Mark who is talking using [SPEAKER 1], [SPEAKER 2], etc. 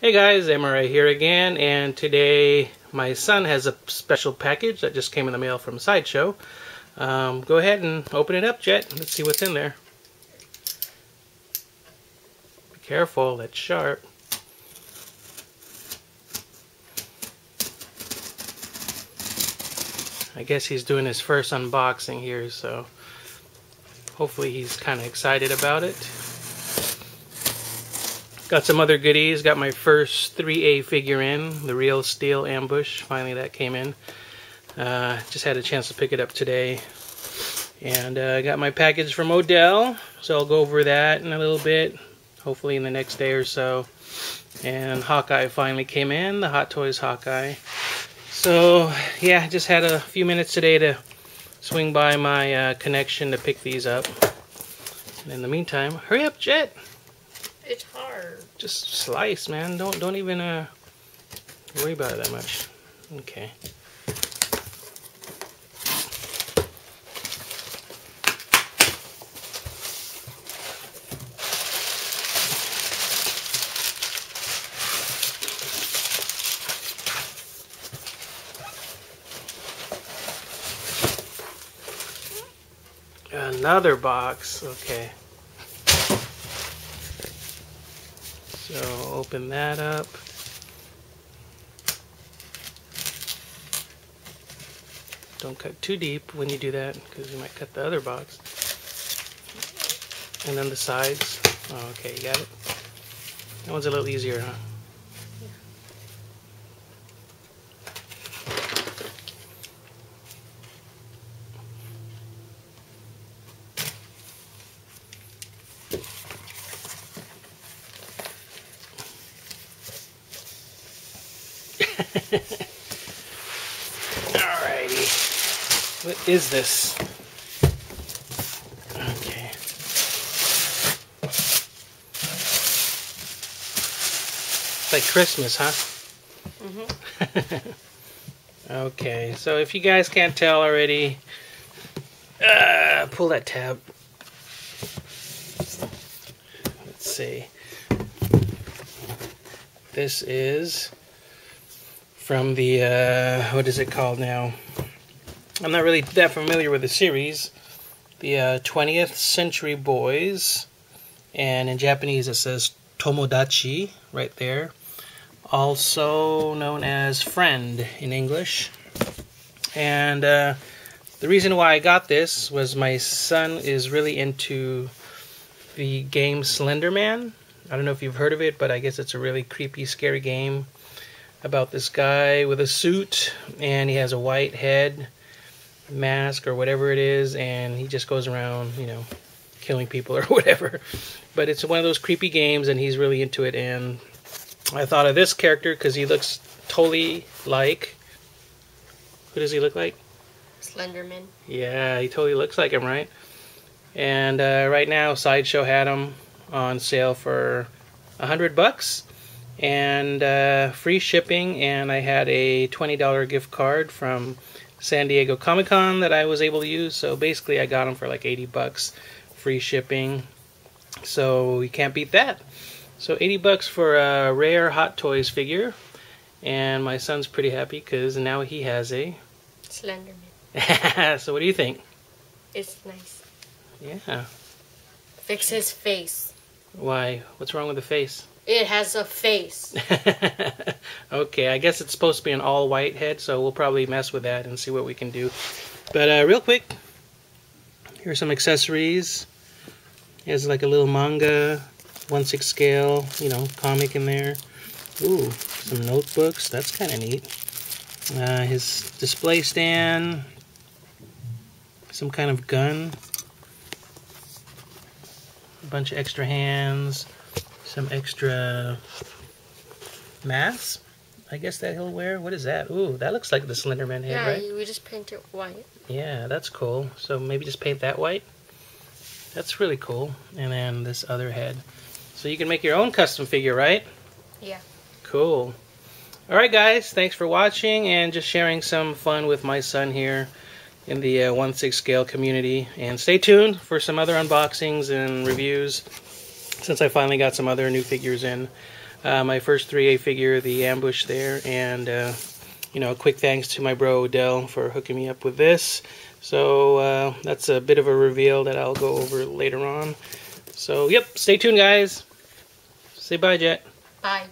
[SPEAKER 1] Hey guys, MRA here again, and today my son has a special package that just came in the mail from Sideshow. Um, go ahead and open it up, Jet. Let's see what's in there. Be careful, that's sharp. I guess he's doing his first unboxing here, so hopefully he's kind of excited about it. Got some other goodies. Got my first 3A figure in, the real steel ambush. Finally that came in. Uh, just had a chance to pick it up today. And I uh, got my package from Odell, so I'll go over that in a little bit, hopefully in the next day or so. And Hawkeye finally came in, the Hot Toys Hawkeye. So yeah, just had a few minutes today to swing by my uh, connection to pick these up. And in the meantime, hurry up, Jet.
[SPEAKER 2] It's hard.
[SPEAKER 1] Just slice, man. Don't don't even uh, worry about it that much. Okay. Another box. Okay. So open that up. Don't cut too deep when you do that because you might cut the other box. And then the sides. Oh, okay, you got it. That one's a little easier, huh? Alrighty. What is this? Okay. It's like Christmas, huh?
[SPEAKER 2] Mm-hmm.
[SPEAKER 1] okay, so if you guys can't tell already, uh, pull that tab. Let's see. This is from the, uh, what is it called now? I'm not really that familiar with the series. The uh, 20th Century Boys. And in Japanese it says Tomodachi right there. Also known as Friend in English. And uh, the reason why I got this was my son is really into the game Slender Man. I don't know if you've heard of it, but I guess it's a really creepy, scary game about this guy with a suit and he has a white head mask or whatever it is and he just goes around you know killing people or whatever. But it's one of those creepy games and he's really into it and i thought of this character because he looks totally like who does he look like?
[SPEAKER 2] Slenderman.
[SPEAKER 1] Yeah he totally looks like him right? And uh, right now sideshow had him on sale for a hundred bucks and uh, free shipping. And I had a $20 gift card from San Diego Comic Con that I was able to use. So basically, I got them for like 80 bucks, free shipping. So you can't beat that. So 80 bucks for a rare Hot Toys figure. And my son's pretty happy because now he has a
[SPEAKER 2] Slenderman.
[SPEAKER 1] so what do you think?
[SPEAKER 2] It's nice.
[SPEAKER 1] Yeah.
[SPEAKER 2] Fix his face.
[SPEAKER 1] Why? What's wrong with the face?
[SPEAKER 2] It has a face.
[SPEAKER 1] okay, I guess it's supposed to be an all white head, so we'll probably mess with that and see what we can do. But uh, real quick, here's some accessories. It has like a little manga, 1 6 scale, you know, comic in there. Ooh, some notebooks. That's kind of neat. Uh, his display stand, some kind of gun, a bunch of extra hands, some extra masks. I guess that he'll wear. What is that? Ooh, that looks like the Slenderman head,
[SPEAKER 2] yeah,
[SPEAKER 1] right?
[SPEAKER 2] we just paint it white.
[SPEAKER 1] Yeah, that's cool. So maybe just paint that white. That's really cool. And then this other head. So you can make your own custom figure, right?
[SPEAKER 2] Yeah.
[SPEAKER 1] Cool. Alright guys, thanks for watching and just sharing some fun with my son here in the uh, 1-6 scale community. And stay tuned for some other unboxings and reviews since I finally got some other new figures in. uh, my first 3A figure, the ambush there, and uh, you know, a quick thanks to my bro Odell for hooking me up with this. So uh, that's a bit of a reveal that I'll go over later on. So, yep, stay tuned, guys. Say bye, Jet.
[SPEAKER 2] Bye.